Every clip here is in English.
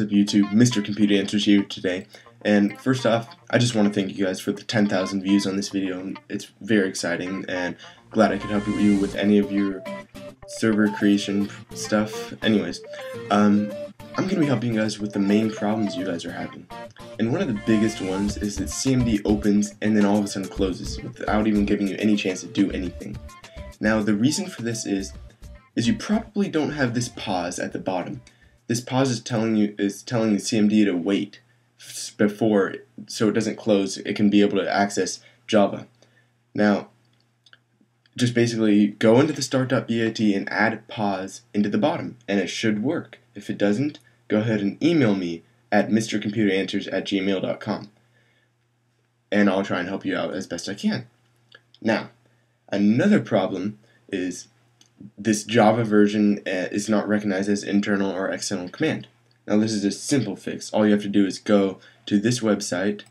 of YouTube, Mr. Computer Answers here today. And first off, I just want to thank you guys for the 10,000 views on this video. It's very exciting and glad I could help you with any of your server creation stuff. Anyways, um, I'm going to be helping you guys with the main problems you guys are having. And one of the biggest ones is that CMD opens and then all of a sudden closes without even giving you any chance to do anything. Now the reason for this is is you probably don't have this pause at the bottom. This pause is telling you is telling the CMD to wait before so it doesn't close. It can be able to access Java. Now, just basically go into the start.bat and add pause into the bottom, and it should work. If it doesn't, go ahead and email me at mrcomputeranswers at gmail.com, and I'll try and help you out as best I can. Now, another problem is this Java version uh, is not recognized as internal or external command. Now this is a simple fix. All you have to do is go to this website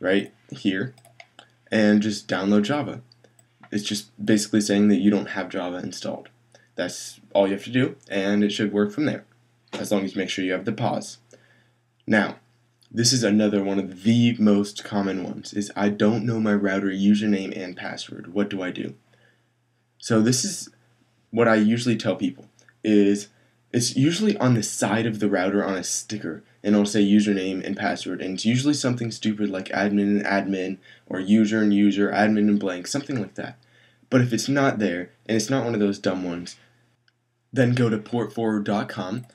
right here and just download Java. It's just basically saying that you don't have Java installed. That's all you have to do and it should work from there as long as you make sure you have the pause. Now, this is another one of the most common ones is I don't know my router username and password. What do I do? So this is what I usually tell people is it's usually on the side of the router on a sticker and it'll say username and password and it's usually something stupid like admin and admin or user and user admin and blank something like that. But if it's not there and it's not one of those dumb ones then go to portforward.com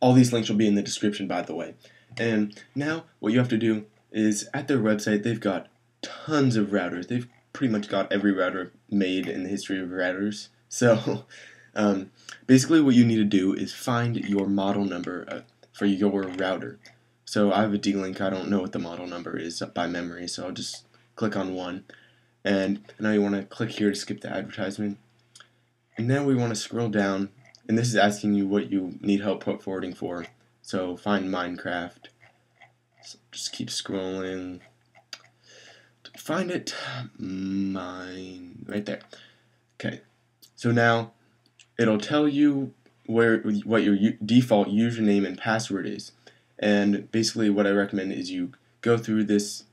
all these links will be in the description by the way. And now what you have to do is at their website they've got tons of routers. They've pretty much got every router made in the history of routers so um, basically what you need to do is find your model number uh, for your router. So I have a D-Link, I don't know what the model number is by memory, so I'll just click on one. And now you want to click here to skip the advertisement. And now we want to scroll down, and this is asking you what you need help forwarding for. So find Minecraft. So just keep scrolling. Find it. Mine. Right there. Okay. So now it'll tell you where what your default username and password is. And basically what I recommend is you go through this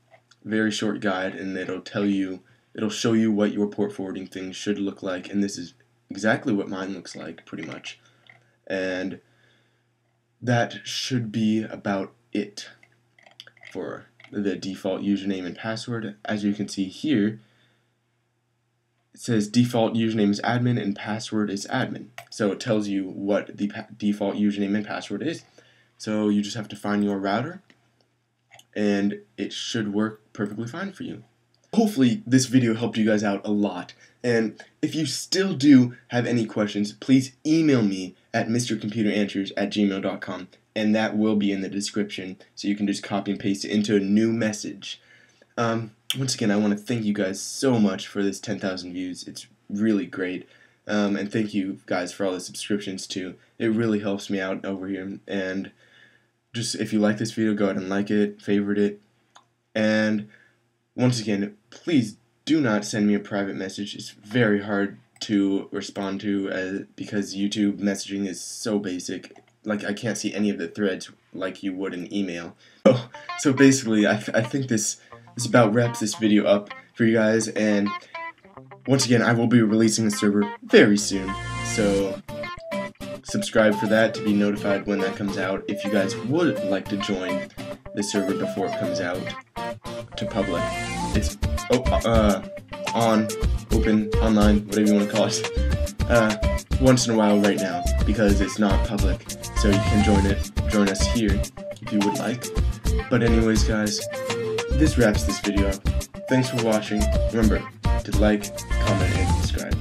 very short guide and it'll tell you it'll show you what your port forwarding thing should look like and this is exactly what mine looks like pretty much. And that should be about it for the default username and password. As you can see here, it says default username is admin and password is admin. So it tells you what the default username and password is. So you just have to find your router and it should work perfectly fine for you. Hopefully this video helped you guys out a lot. And if you still do have any questions, please email me at mrcomputeranswers at gmail.com and that will be in the description so you can just copy and paste it into a new message. Um, once again, I want to thank you guys so much for this 10,000 views. It's really great. Um, and thank you guys for all the subscriptions too. It really helps me out over here. And just if you like this video, go ahead and like it, favorite it. And once again, please do not send me a private message. It's very hard to respond to uh, because YouTube messaging is so basic. Like I can't see any of the threads like you would in email. So, so basically, I, th I think this this about wraps this video up for you guys, and once again, I will be releasing the server very soon, so subscribe for that to be notified when that comes out. If you guys would like to join the server before it comes out to public, it's oh, uh, on, open, online, whatever you want to call it, uh, once in a while right now, because it's not public, so you can join it, join us here if you would like. But anyways, guys, this wraps this video up. Thanks for watching. Remember to like, comment, and